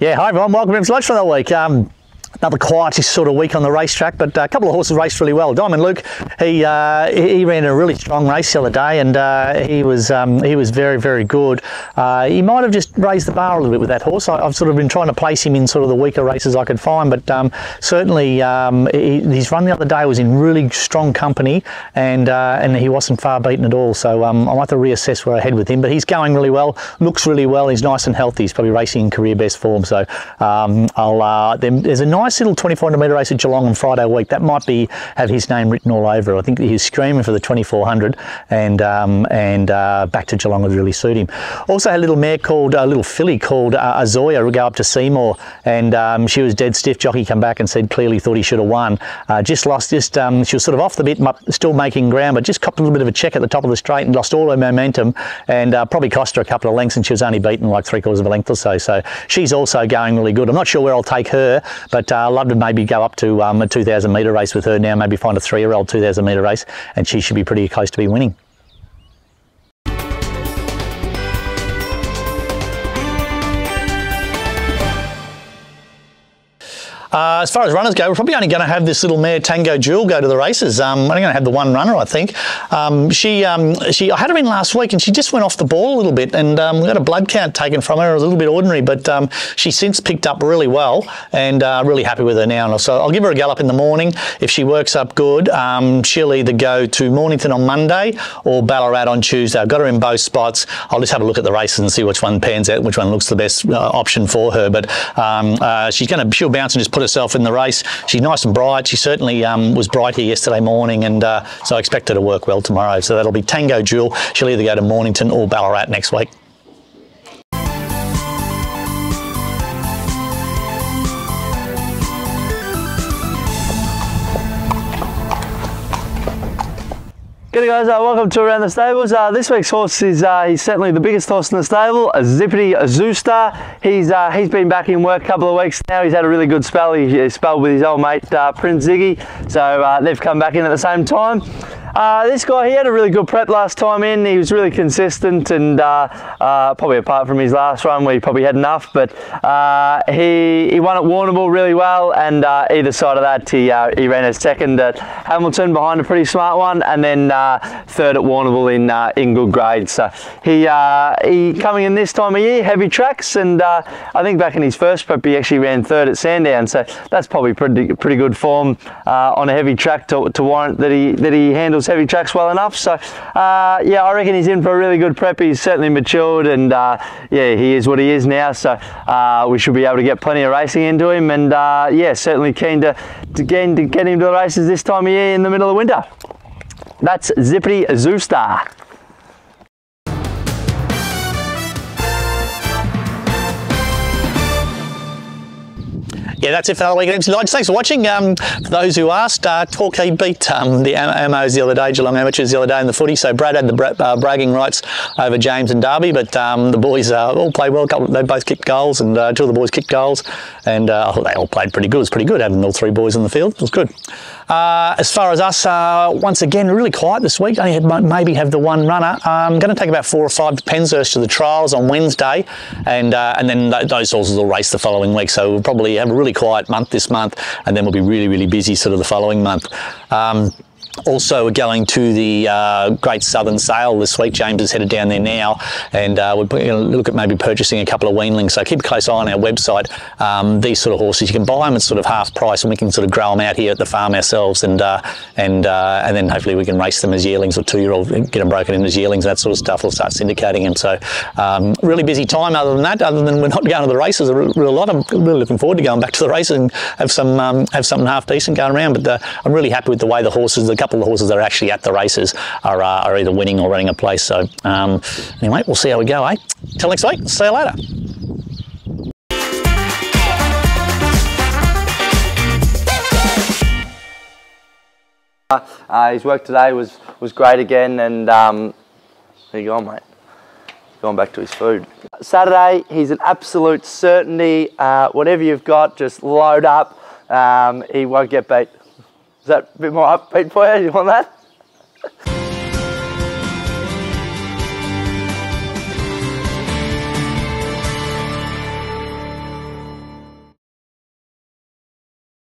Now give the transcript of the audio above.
Yeah, hi everyone, welcome to Lunch for the Week. Um, another quiet sort of week on the racetrack, but a couple of horses raced really well. Diamond Luke, he uh, he ran a really strong race the other day, and uh, he was um, he was very very good. Uh, he might have just raised the bar a little bit with that horse. I, have sort of been trying to place him in sort of the weaker races I could find, but um, certainly um, he, his run the other day was in really strong company, and uh, and he wasn't far beaten at all. So um, I'll have to reassess where I head with him. But he's going really well, looks really well. He's nice and healthy. He's probably racing in career best form. So um, I'll uh, there's a nice nice little 2400 metre race at Geelong on Friday week. That might be have his name written all over. I think he's screaming for the 2400, and um, and uh, back to Geelong would really suit him. Also had a little mare called a little filly called uh, Azoya go up to Seymour, and um, she was dead stiff. Jockey come back and said clearly thought he should have won. Uh, just lost. Just um, she was sort of off the bit, still making ground, but just copped a little bit of a check at the top of the straight and lost all her momentum, and uh, probably cost her a couple of lengths, and she was only beaten like three quarters of a length or so. So she's also going really good. I'm not sure where I'll take her, but uh, I'd love to maybe go up to um, a 2,000 metre race with her now, maybe find a three-year-old 2,000 metre race, and she should be pretty close to be winning. Uh, as far as runners go, we're probably only going to have this little mare Tango Jewel go to the races. Um, I'm only going to have the one runner, I think. Um, she, um, she, I had her in last week, and she just went off the ball a little bit, and um, we got a blood count taken from her, a little bit ordinary, but um, she's since picked up really well, and uh, really happy with her now. So I'll give her a gallop in the morning. If she works up good, um, she'll either go to Mornington on Monday or Ballarat on Tuesday. I've got her in both spots. I'll just have a look at the races and see which one pans out, which one looks the best uh, option for her. But uh, she's going to she'll bounce and just put put herself in the race. She's nice and bright. She certainly um, was bright here yesterday morning, and uh, so I expect her to work well tomorrow. So that'll be Tango Jewel. She'll either go to Mornington or Ballarat next week. G'day guys, uh, welcome to Around the Stables. Uh, this week's horse is uh, he's certainly the biggest horse in the stable, a Zippity Zoustar. He's uh, he's been back in work a couple of weeks now. He's had a really good spell. He, spelled with his old mate uh, Prince Ziggy, so uh, they've come back in at the same time. Uh, this guy, he had a really good prep last time in. He was really consistent and uh, uh, probably apart from his last run where he probably had enough, but uh, he, he won at Warrnambool really well and uh, either side of that he, uh, he ran a second at Hamilton behind a pretty smart one and then third at Warrnambool in, in good grades. So he, he coming in this time of year, heavy tracks and I think back in his first prep he actually ran third at Sandown so that's probably pretty, pretty good form on a heavy track to, to warrant that he, that he handles handles heavy tracks well enough. So uh, yeah, I reckon he's in for a really good prep. He's certainly matured and uh, yeah, he is what he is now. So uh, we should be able to get plenty of racing into him and uh, yeah, certainly keen to, to, get, to get him to the races this time of year in the middle of winter. That's Zippity Zoustar. Yeah, that's it for the week. Thanks for watching. Um, for those who asked, uh, Torquay beat um, the Amos the other day, Geelong Amateurs the other day in the footy. So Brad had the bra uh, bragging rights over James and Darby, but um, the boys uh, all played well. They both kicked goals, and uh, two of the boys kicked goals, and uh, they all played pretty good. It was pretty good having all three boys in the field. It was good. Uh, as far as us, once again, really quiet this week. Only had, maybe have the one runner. I'm going to take about four or five to Penshurst to the trials on Wednesday, and and then th those horses will race the following week. So we'll probably have a really quiet month this month, and then we'll be really, really busy sort of the following month. Um, also, we're going to the uh, Great Southern Sale this week. James is headed down there now, and uh, we're going to look at maybe purchasing a couple of weanlings. So keep a close eye on our website. Um, these sort of horses, you can buy them at sort of half price, and we can sort of grow them out here at the farm ourselves, and uh, and uh, and then hopefully we can race them as yearlings or two-year-old, get them broken in as yearlings, that sort of stuff. We'll start syndicating them. So um, really busy time. Other than that, other than we're not going to the races a real lot, I'm really looking forward to going back to the races and have some um, have something half decent going around. But uh, I'm really happy with the way the horses, the couple of horses that are actually at the races are, uh, are either winning or running a place. So um, anyway, we'll see how we go, eh? Till next week. See you later. Uh, his work today was, was great again and um, there you go mate. Going back to his food. Saturday, he's an absolute certainty. Uh, whatever you've got, just load up. Um, he won't get beat. Is that a bit more upbeat for you? You want that?